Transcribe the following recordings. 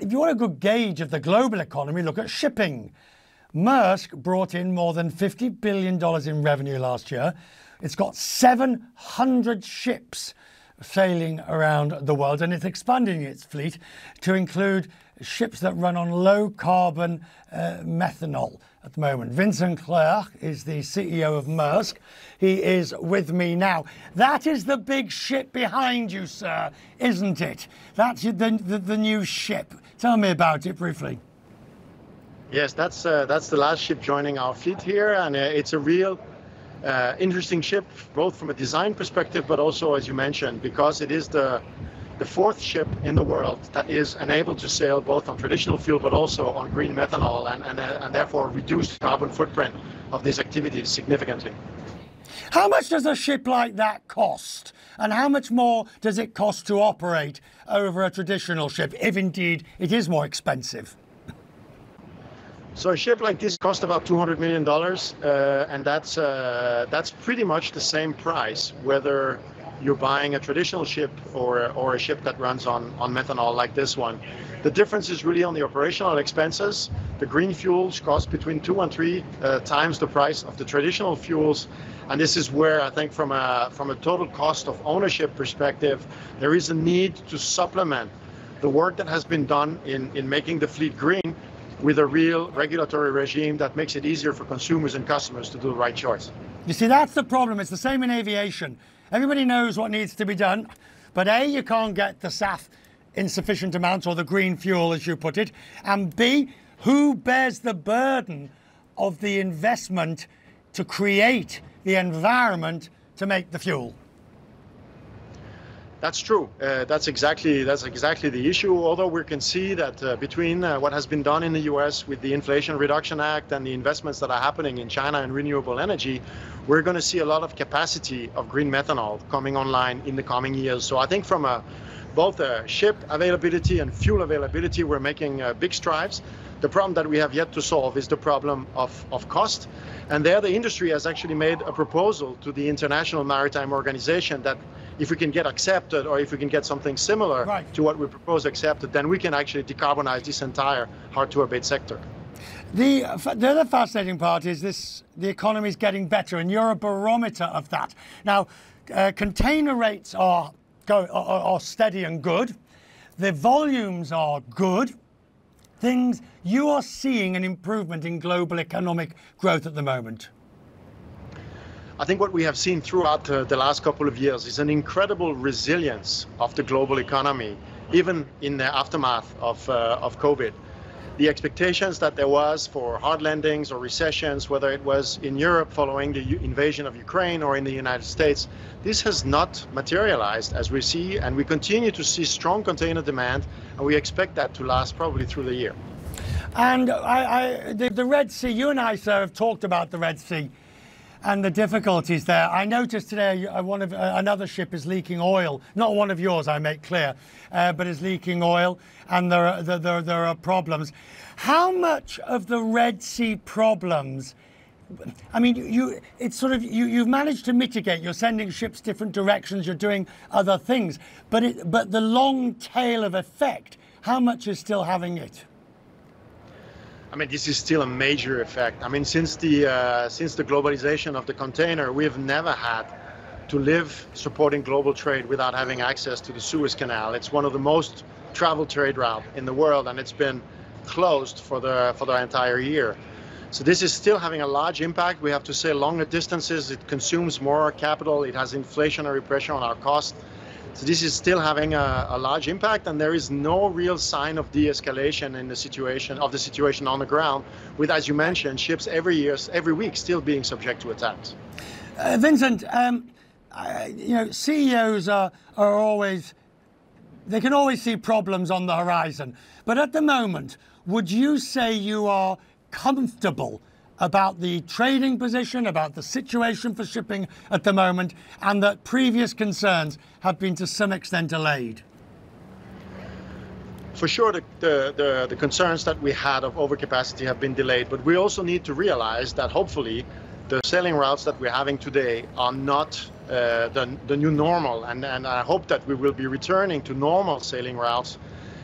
if you want a good gauge of the global economy, look at shipping. Maersk brought in more than $50 billion in revenue last year. It's got 700 ships sailing around the world and it's expanding its fleet to include ships that run on low carbon uh, methanol at the moment. Vincent Clerc is the CEO of Maersk. He is with me now. That is the big ship behind you, sir, isn't it? That's the, the, the new ship. Tell me about it briefly. Yes, that's uh, that's the last ship joining our fleet here, and uh, it's a real uh, interesting ship, both from a design perspective, but also, as you mentioned, because it is the the fourth ship in the world that is enabled to sail both on traditional fuel but also on green methanol and, and, uh, and therefore reduce carbon footprint of this activity significantly. How much does a ship like that cost? And how much more does it cost to operate over a traditional ship, if indeed it is more expensive? So a ship like this costs about two hundred million dollars, uh, and that's uh, that's pretty much the same price whether you're buying a traditional ship or or a ship that runs on on methanol like this one. The difference is really on the operational expenses. The green fuels cost between two and three uh, times the price of the traditional fuels, and this is where I think from a from a total cost of ownership perspective, there is a need to supplement the work that has been done in in making the fleet green with a real regulatory regime that makes it easier for consumers and customers to do the right choice. You see, that's the problem. It's the same in aviation. Everybody knows what needs to be done, but A, you can't get the SAF in sufficient amounts or the green fuel, as you put it, and B, who bears the burden of the investment to create the environment to make the fuel? That's true. Uh, that's exactly that's exactly the issue. Although we can see that uh, between uh, what has been done in the U.S. with the Inflation Reduction Act and the investments that are happening in China in renewable energy, we're going to see a lot of capacity of green methanol coming online in the coming years. So I think from a both a ship availability and fuel availability, we're making uh, big strides. The problem that we have yet to solve is the problem of, of cost. And there, the industry has actually made a proposal to the International Maritime Organization that if we can get accepted or if we can get something similar right. to what we propose accepted, then we can actually decarbonize this entire hard to abate sector. The, the other fascinating part is this the economy is getting better, and you're a barometer of that. Now, uh, container rates are, go, are, are steady and good, the volumes are good. Things you are seeing an improvement in global economic growth at the moment. I think what we have seen throughout uh, the last couple of years is an incredible resilience of the global economy, even in the aftermath of, uh, of COVID. The expectations that there was for hard landings or recessions, whether it was in Europe following the U invasion of Ukraine or in the United States, this has not materialized as we see, and we continue to see strong container demand, and we expect that to last probably through the year. And I, I, the, the Red Sea, you and I, sir, have talked about the Red Sea and the difficulties there. I noticed today uh, one of uh, another ship is leaking oil. Not one of yours, I make clear, uh, but is leaking oil, and there are, there, there are problems. How much of the Red Sea problems? I mean, you it's sort of you you've managed to mitigate. You're sending ships different directions. You're doing other things, but it but the long tail of effect. How much is still having it? I mean, this is still a major effect. I mean, since the uh, since the globalization of the container, we've never had to live supporting global trade without having access to the Suez Canal. It's one of the most traveled trade route in the world, and it's been closed for the for the entire year. So this is still having a large impact. We have to say longer distances. It consumes more capital. It has inflationary pressure on our cost. So this is still having a, a, large impact, and there is no real sign of de-escalation in the situation of the situation on the ground. With, as you mentioned, ships every year, every week, still being subject to attacks. Uh, Vincent, um, uh, you know, CEOs are are always they can always see problems on the horizon, but at the moment, would you say you are comfortable about the trading position, about the situation for shipping at the moment, and that previous concerns have been to some extent allayed? For sure, the, the, the, the concerns that we had of overcapacity have been delayed, but we also need to realize that hopefully the sailing routes that we're having today are not uh, the, the new normal, and, and I hope that we will be returning to normal sailing routes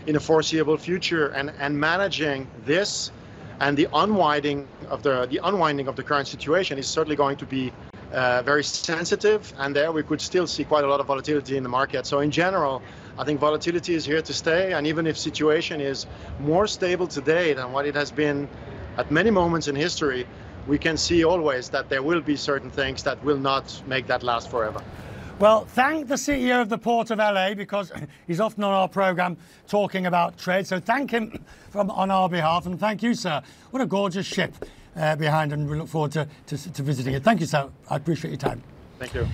in a foreseeable future. And, and managing this and the unwinding of the, the unwinding of the current situation is certainly going to be uh, very sensitive, and there we could still see quite a lot of volatility in the market. So in general, I think volatility is here to stay, and even if situation is more stable today than what it has been at many moments in history, we can see always that there will be certain things that will not make that last forever. Well, thank the CEO of the Port of LA because he's often on our programme talking about trade. So thank him from on our behalf, and thank you, sir. What a gorgeous ship uh, behind, and we look forward to, to, to visiting it. Thank you, sir. I appreciate your time. Thank you.